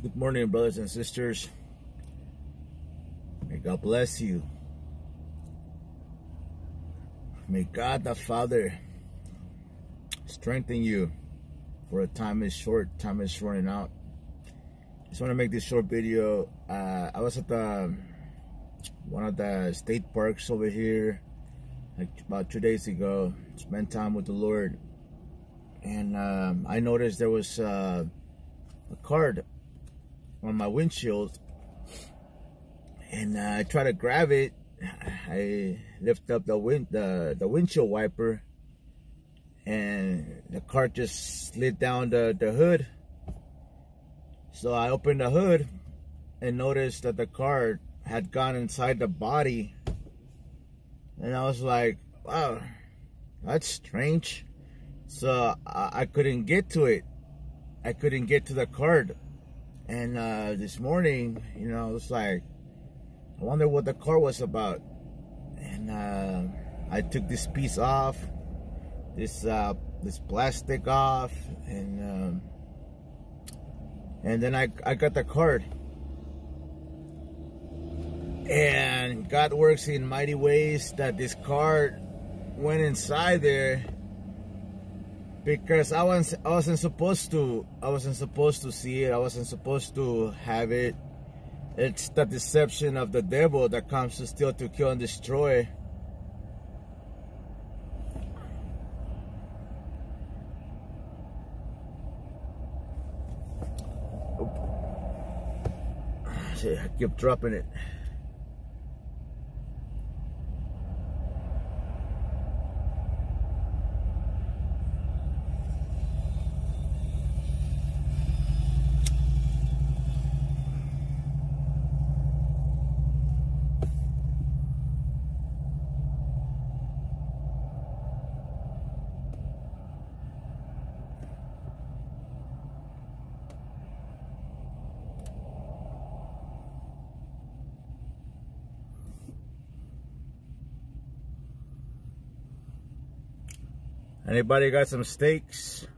Good morning, brothers and sisters. May God bless you. May God the Father strengthen you for a time is short, time is running out. Just want to make this short video. Uh, I was at the one of the state parks over here like about two days ago. Spent time with the Lord, and um, I noticed there was uh, a card on my windshield and I try to grab it. I lift up the wind the, the windshield wiper and the car just slid down the, the hood. So I opened the hood and noticed that the car had gone inside the body. And I was like wow that's strange. So I, I couldn't get to it. I couldn't get to the card and uh, this morning, you know, it's like, I wonder what the car was about. And uh, I took this piece off, this uh, this plastic off, and um, and then I I got the card. And God works in mighty ways that this card went inside there because I wasn't I wasn't supposed to I wasn't supposed to see it. I wasn't supposed to have it. It's the deception of the devil that comes to steal to kill and destroy. See, I keep dropping it Anybody got some steaks?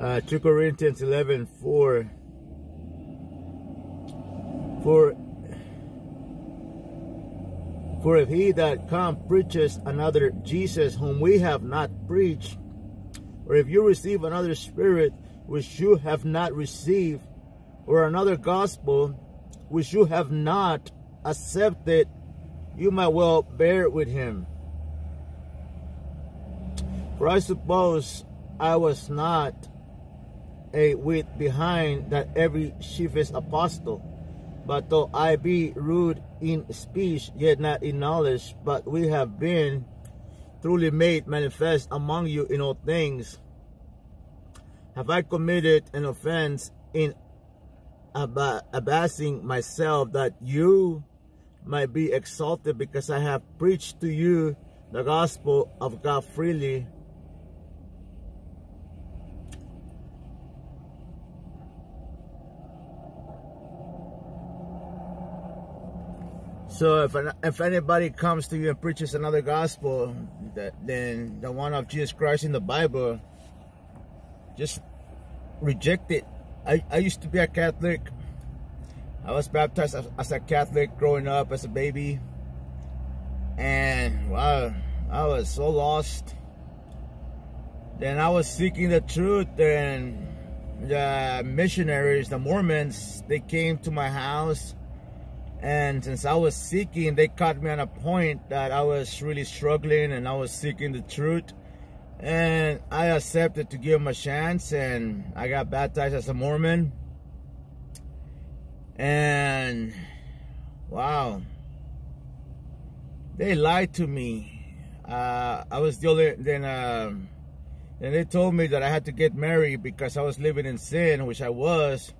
Uh, 2 Corinthians 11 4 for for if he that come preaches another Jesus whom we have not preached, or if you receive another spirit which you have not received, or another gospel which you have not accepted, you might well bear with him. For I suppose I was not a wit behind that every chiefest apostle. But though I be rude in speech, yet not in knowledge, but we have been truly made manifest among you in all things. Have I committed an offense in ab abasing myself that you might be exalted because I have preached to you the gospel of God freely So if if anybody comes to you and preaches another gospel that then the one of Jesus Christ in the Bible, just reject it. I, I used to be a Catholic. I was baptized as, as a Catholic growing up as a baby. And wow, I was so lost. Then I was seeking the truth and the missionaries, the Mormons, they came to my house and since I was seeking, they caught me on a point that I was really struggling and I was seeking the truth. And I accepted to give them a chance and I got baptized as a Mormon. And wow, they lied to me. Uh, I was dealing, then, uh, then they told me that I had to get married because I was living in sin, which I was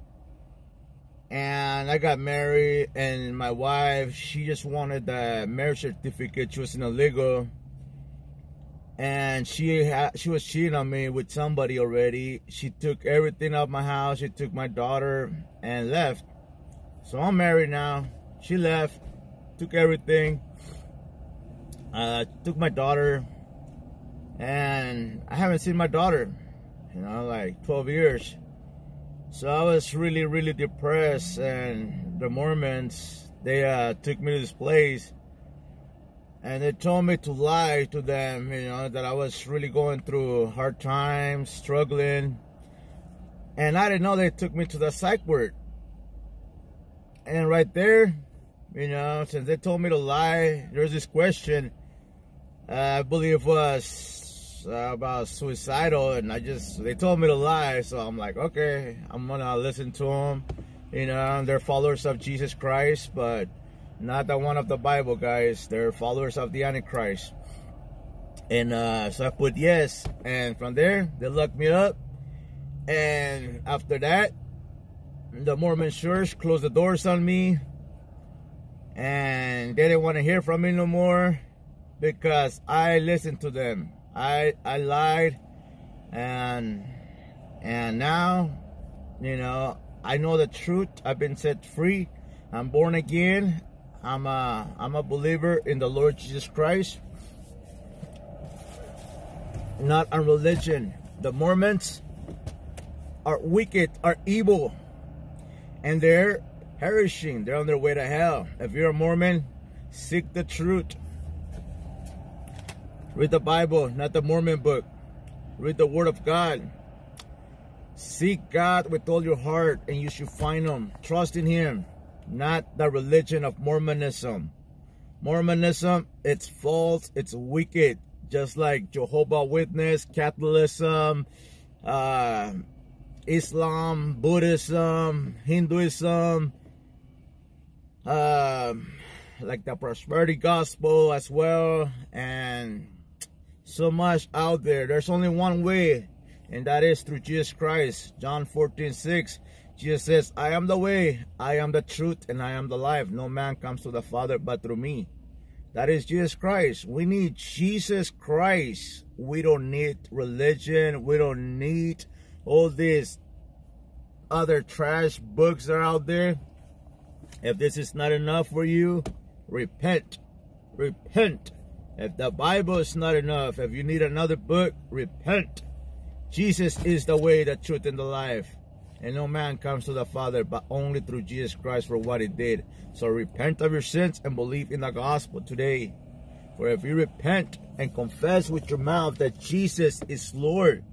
and I got married, and my wife, she just wanted the marriage certificate. She was in a legal, and she she was cheating on me with somebody already. She took everything out my house. She took my daughter and left. So I'm married now. She left, took everything. Uh, took my daughter, and I haven't seen my daughter, you know, like 12 years. So I was really, really depressed, and the Mormons they uh, took me to this place, and they told me to lie to them, you know, that I was really going through hard times, struggling, and I didn't know they took me to the psych ward. And right there, you know, since they told me to lie, there's this question. Uh, I believe was uh, about suicidal, and I just they told me to lie, so I'm like, okay, I'm gonna listen to them. You know, they're followers of Jesus Christ, but not the one of the Bible, guys. They're followers of the Antichrist. And uh, so I put yes, and from there they looked me up, and after that, the Mormon church closed the doors on me, and they didn't want to hear from me no more because I listened to them. I I lied and and now you know I know the truth. I've been set free. I'm born again. I'm a I'm a believer in the Lord Jesus Christ. Not on religion. The Mormons are wicked are evil and they're perishing. They're on their way to hell. If you're a Mormon seek the truth Read the Bible, not the Mormon book. Read the Word of God. Seek God with all your heart and you should find Him. Trust in Him, not the religion of Mormonism. Mormonism, it's false, it's wicked. Just like Jehovah Witness, Catholicism, uh, Islam, Buddhism, Hinduism, uh, like the prosperity gospel as well, and so much out there. There's only one way, and that is through Jesus Christ. John 14, 6. Jesus says, I am the way, I am the truth, and I am the life. No man comes to the Father but through me. That is Jesus Christ. We need Jesus Christ. We don't need religion. We don't need all these other trash books that are out there. If this is not enough for you, repent. Repent if the Bible is not enough, if you need another book, repent. Jesus is the way, the truth, and the life. And no man comes to the Father but only through Jesus Christ for what he did. So repent of your sins and believe in the gospel today. For if you repent and confess with your mouth that Jesus is Lord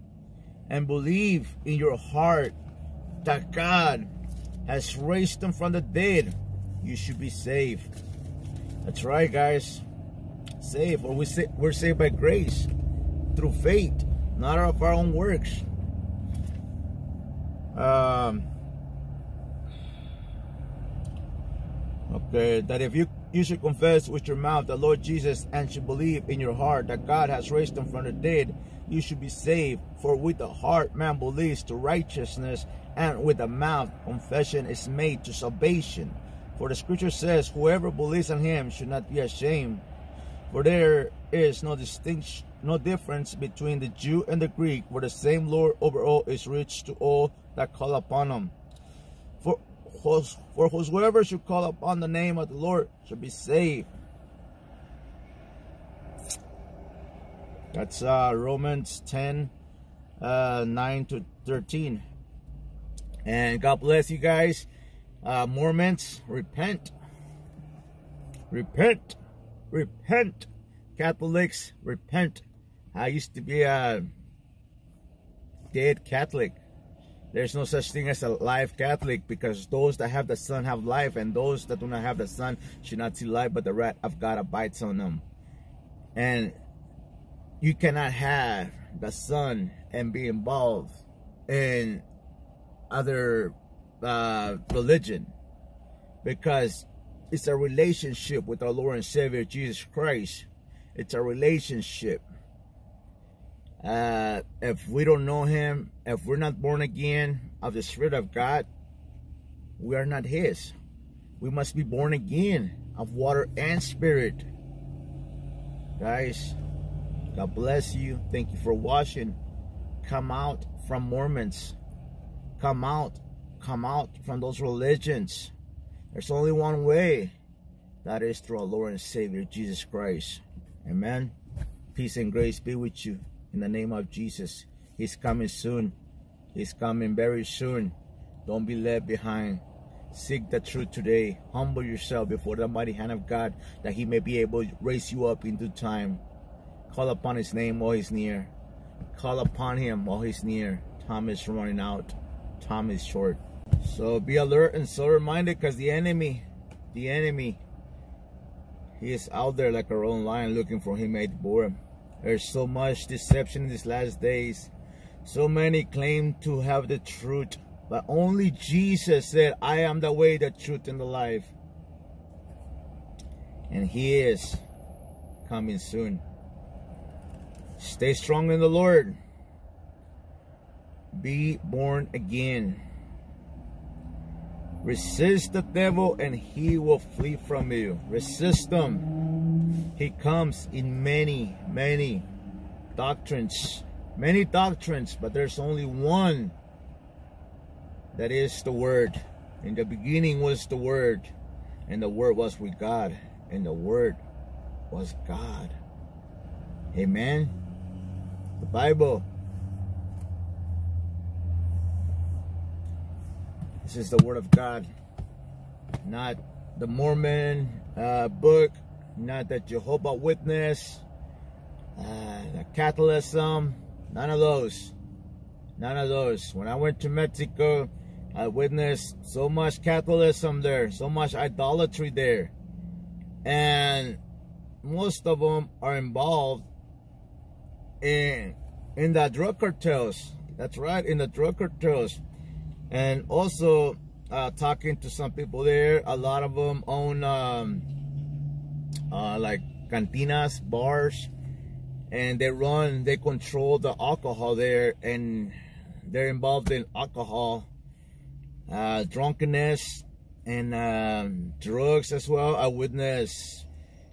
and believe in your heart that God has raised him from the dead, you should be saved. That's right, guys saved, or we say, we're saved by grace through faith, not of our own works. Um, okay, that if you you should confess with your mouth the Lord Jesus and should believe in your heart that God has raised him from the dead, you should be saved. For with the heart man believes to righteousness, and with the mouth confession is made to salvation. For the scripture says, Whoever believes in him should not be ashamed, for there is no distinction, no difference between the Jew and the Greek, for the same Lord over all is rich to all that call upon him. For, for whosoever should call upon the name of the Lord shall be saved. That's uh, Romans 10, uh, 9 to 13. And God bless you guys. Uh, Mormons, repent. Repent. Repent. Catholics, repent. I used to be a dead Catholic. There's no such thing as a live Catholic because those that have the Son have life, and those that do not have the Son should not see life, but the wrath of God abides on them. And you cannot have the Son and be involved in other uh, religion because it's a relationship with our Lord and Savior Jesus Christ. It's a relationship. Uh, if we don't know Him, if we're not born again of the Spirit of God, We are not his. We must be born again of water and spirit. Guys, God bless you. Thank you for watching. Come out from Mormons. Come out. Come out from those religions. There's only one way. That is through our Lord and Savior, Jesus Christ. Amen. Peace and grace be with you in the name of Jesus. He's coming soon. He's coming very soon. Don't be left behind. Seek the truth today. Humble yourself before the mighty hand of God that he may be able to raise you up in due time. Call upon his name while he's near. Call upon him while he's near. Time is running out. Time is short. So be alert and so reminded because the enemy, the enemy, he is out there like a own lion looking for him to devour. There's so much deception in these last days. So many claim to have the truth, but only Jesus said, I am the way, the truth, and the life. And he is coming soon. Stay strong in the Lord. Be born again. Resist the devil and he will flee from you. Resist him. He comes in many, many doctrines. Many doctrines, but there's only one that is the Word. In the beginning was the Word, and the Word was with God, and the Word was God. Amen. The Bible This is the Word of God, not the Mormon uh, book, not the Jehovah Witness, uh, the Catholicism, none of those. None of those. When I went to Mexico, I witnessed so much Catholicism there, so much idolatry there. And most of them are involved in in the drug cartels. That's right, in the drug cartels and also uh, talking to some people there a lot of them own um, uh, like cantinas bars and they run they control the alcohol there and they're involved in alcohol uh, drunkenness and um, drugs as well. I witnessed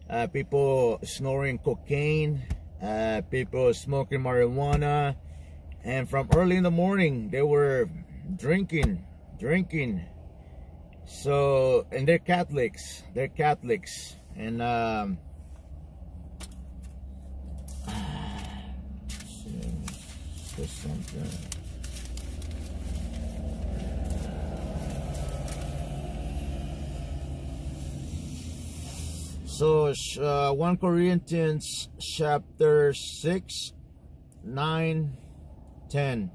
uh, people snoring cocaine uh, people smoking marijuana and from early in the morning they were drinking, drinking. So, and they're Catholics. They're Catholics. And, um. So, uh, 1 Corinthians chapter 6, 9, 10.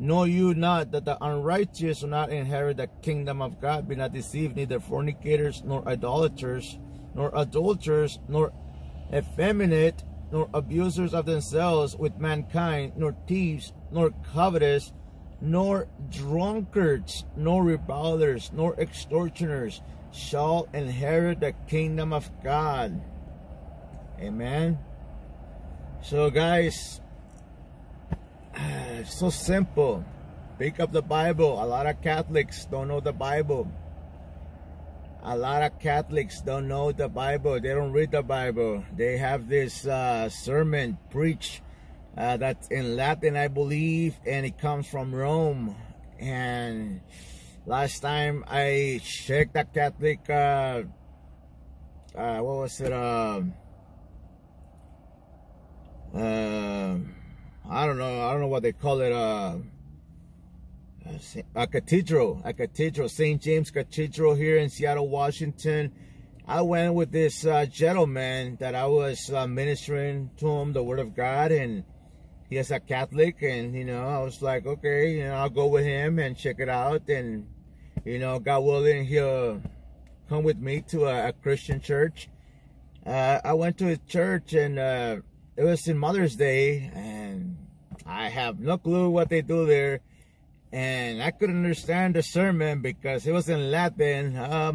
Know you not that the unrighteous will not inherit the kingdom of God? Be not deceived, neither fornicators, nor idolaters, nor adulterers, nor effeminate, nor abusers of themselves with mankind, nor thieves, nor covetous, nor drunkards, nor revilers, nor extortioners shall inherit the kingdom of God. Amen. So, guys, so simple. Pick up the Bible. A lot of Catholics don't know the Bible. A lot of Catholics don't know the Bible. They don't read the Bible. They have this uh, sermon preach uh, that's in Latin, I believe, and it comes from Rome. And last time I checked the Catholic, uh, uh what was it? Uh, I don't know. I don't know what they call it. Uh, a cathedral, a cathedral, St. James Cathedral here in Seattle, Washington. I went with this uh, gentleman that I was uh, ministering to him the Word of God, and he is a Catholic, and you know, I was like, okay, you know, I'll go with him and check it out, and you know, God willing, he'll come with me to a, a Christian church. Uh, I went to his church, and uh, it was in Mother's Day, and I have no clue what they do there. And I couldn't understand the sermon because it was in Latin. Uh,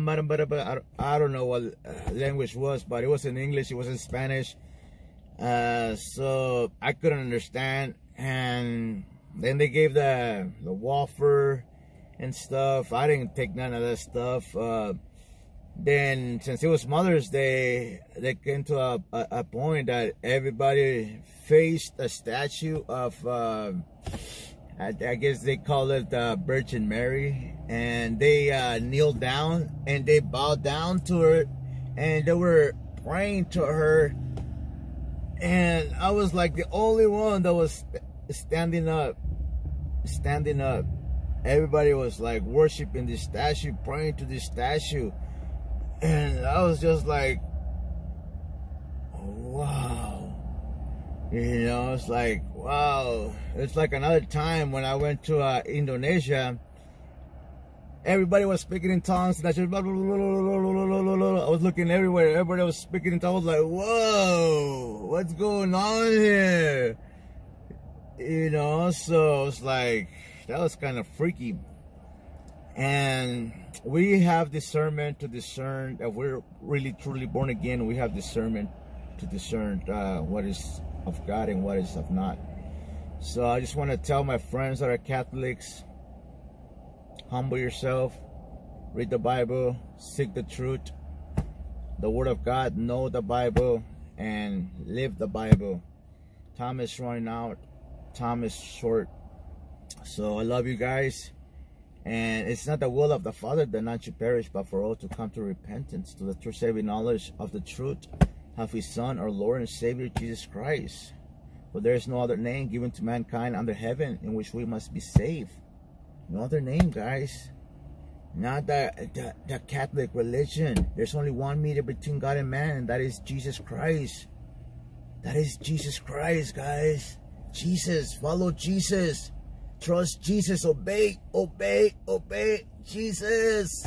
I don't know what uh, language was, but it was in English, it was in Spanish. Uh, so I couldn't understand. And then they gave the, the wafer and stuff. I didn't take none of that stuff. Uh, then since it was Mother's Day, they came to a, a, a point that everybody faced a statue of, uh, I, I, guess they call it uh, Virgin Mary, and they uh, kneeled down and they bowed down to her, and they were praying to her, and I was like the only one that was standing up, standing up. Everybody was like worshiping this statue, praying to this statue and I was just like, wow. You know, it's like, wow. It's like another time when I went to uh, Indonesia. Everybody was speaking in tongues. And I, just, blah, blah, blah, I was looking everywhere. Everybody was speaking in tongues. I was like, whoa, what's going on here? You know, so it's like, that was kind of freaky. And we have discernment to discern that we're really truly born again. We have discernment to discern uh, what is of God and what is of not. So I just want to tell my friends that are Catholics, humble yourself, read the Bible, seek the truth, the Word of God, know the Bible, and live the Bible. Time is running out. Time is short. So I love you guys. And it's not the will of the Father that none should perish, but for all to come to repentance, to the true saving knowledge of the truth of His Son, our Lord and Savior, Jesus Christ. For there is no other name given to mankind under heaven in which we must be saved. No other name, guys. Not the, the, the Catholic religion. There's only one mediator between God and man, and that is Jesus Christ. That is Jesus Christ, guys. Jesus. Follow Jesus. Trust Jesus. Obey, obey, obey Jesus.